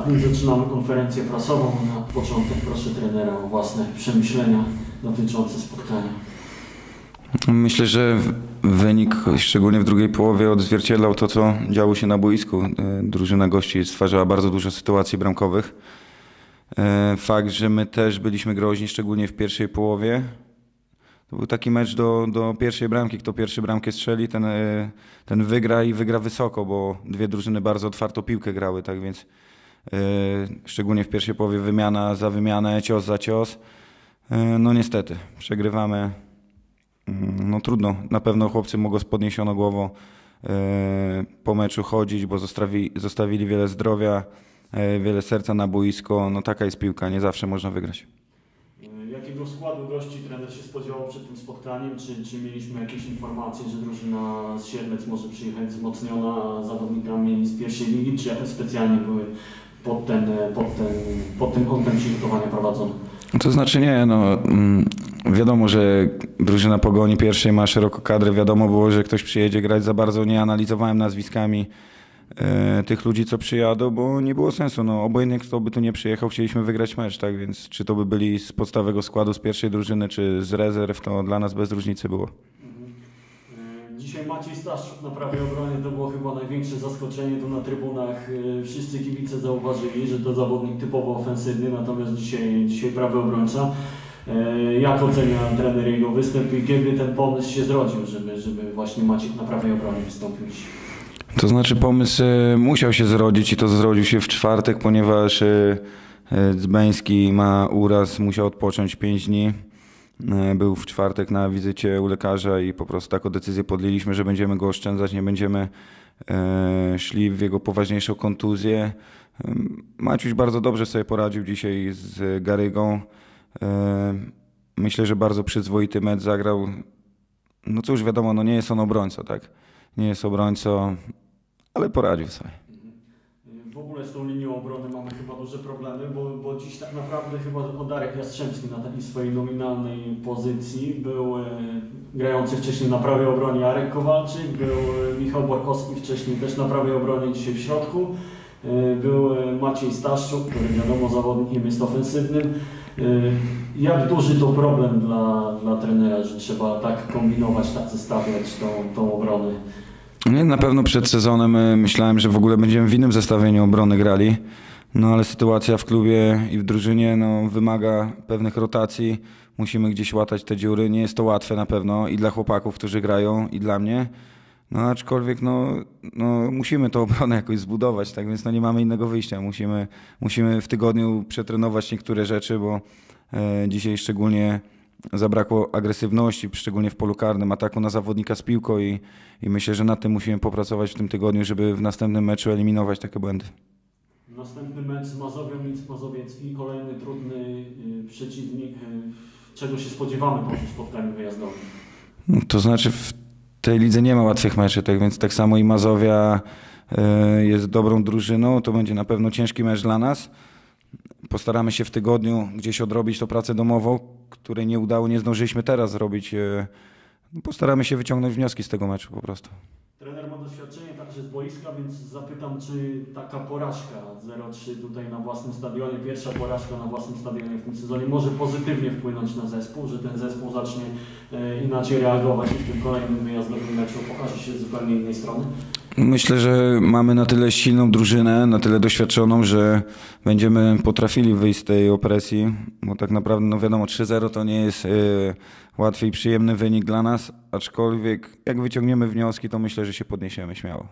Więc zaczynamy konferencję prasową. Na początek proszę trenera o własne przemyślenia dotyczące spotkania. Myślę, że wynik, szczególnie w drugiej połowie, odzwierciedlał to, co działo się na boisku. E, Drużyna gości stwarzała bardzo dużo sytuacji bramkowych. E, Fakt, że my też byliśmy groźni, szczególnie w pierwszej połowie. To był taki mecz do, do pierwszej bramki. Kto pierwszy bramkę strzeli, ten, e, ten wygra i wygra wysoko, bo dwie drużyny bardzo otwarto piłkę grały, tak więc szczególnie w pierwszej połowie wymiana za wymianę, cios za cios. E, No niestety, przegrywamy Mm, No trudno, na pewno chłopcy mogą z podniesioną głową e, po meczu chodzić, bo zostawi, zostawili wiele zdrowia, e, wiele serca na boisko. No taka jest piłka, nie zawsze można wygrać. Jakiego składu gości trener się spodziewał przed tym spotkaniem? Czy, czy mieliśmy jakieś informacje, że drużyna z Siedlec może przyjechać wzmocniona zawodnikami z pierwszej ligi, czy jakoś specjalnie były ten, pod, ten, pod tym kątem przygotowania prowadzone? To znaczy nie, no mm, wiadomo, że drużyna Pogoni pierwszej ma szeroko kadrę, wiadomo było, że ktoś przyjedzie grać, za bardzo nie analizowałem nazwiskami e, tych ludzi, co przyjadą, bo nie było sensu, no obojętnie kto by tu nie przyjechał, chcieliśmy wygrać mecz, tak więc czy to by byli z podstawowego składu z pierwszej drużyny, czy z rezerw, to dla nas bez różnicy było. Y, Dzisiaj Maciej Staszczuk na prawej obronie to było chyba największe zaskoczenie tu na trybunach. Y, Wszyscy kibice zauważyli, że to zawodnik typowo ofensywny, natomiast dzisiaj, dzisiaj prawy obrońca. Y, Jak ocenia trener jego występ i kiedy ten pomysł się zrodził, żeby, żeby właśnie Maciek na prawej obronie wystąpił? To znaczy pomysł e, musiał się zrodzić i to zrodził się w czwartek, ponieważ Dzbański ma uraz, musiał odpocząć 5 dni. E, Był w czwartek na wizycie u lekarza i po prostu taką decyzję podjęliśmy, że będziemy go oszczędzać, nie będziemy e, szli w jego poważniejszą kontuzję. Em, Maciuś bardzo dobrze sobie poradził dzisiaj z Garygą. E, Myślę, że bardzo przyzwoity mecz zagrał. No cóż, wiadomo, no nie jest on obrońcą, tak? Nie jest obrońcą, ale poradził sobie. Z tą linią obrony mamy chyba duże problemy, bo, bo dziś tak naprawdę chyba Darek Jastrzębski na takiej swojej nominalnej pozycji był e, grający wcześniej na prawej obronie Arek Kowalczyk, był e, Michał Borkowski wcześniej też na prawej obronie, dzisiaj w środku. E, był e, Maciej Staszczuk, który wiadomo zawodnikiem jest ofensywnym. E, jak duży to problem dla, dla trenera, że trzeba tak kombinować, tak zestawiać tą, tą obronę? Nie, na pewno przed sezonem e, myślałem, że w ogóle będziemy w innym zestawieniu obrony grali. No ale sytuacja w klubie i w drużynie no, wymaga pewnych rotacji. Musimy gdzieś łatać te dziury. Nie jest to łatwe na pewno i dla chłopaków, którzy grają, i dla mnie. No aczkolwiek no, no, musimy tą obronę jakoś zbudować, tak więc no, nie mamy innego wyjścia. Musimy, musimy w tygodniu przetrenować niektóre rzeczy, bo e, dzisiaj szczególnie zabrakło agresywności, szczególnie w polu karnym, ataku na zawodnika z piłką i, i myślę, że nad tym musimy popracować w tym tygodniu, żeby w następnym meczu eliminować takie błędy. Następny mecz z Mazowią, Nic Mazowiecki, kolejny trudny y, przeciwnik. Y, czego się spodziewamy po tym spotkaniu wyjazdowym? No, To znaczy w tej lidze nie ma łatwych meczów, tak więc tak samo i Mazowia e, jest dobrą drużyną, to będzie na pewno ciężki mecz dla nas. Postaramy się w tygodniu gdzieś odrobić tą pracę domową, której nie udało, nie zdążyliśmy teraz zrobić. e, Postaramy się wyciągnąć wnioski z tego meczu po prostu. Trener ma doświadczenie także z boiska, więc zapytam, czy taka porażka 0-3 tutaj na własnym stadionie, pierwsza porażka na własnym stadionie w tym sezonie może pozytywnie wpłynąć na zespół, że ten zespół zacznie e, inaczej reagować i w tym kolejnym wyjazdowym meczu pokaże się z zupełnie innej strony? Myślę, że mamy na tyle silną drużynę, na tyle doświadczoną, że będziemy potrafili wyjść z tej opresji, bo tak naprawdę, no wiadomo, 3-0 to nie jest y, łatwy i przyjemny wynik dla nas, aczkolwiek jak wyciągniemy wnioski, to myślę, że się podniesiemy śmiało.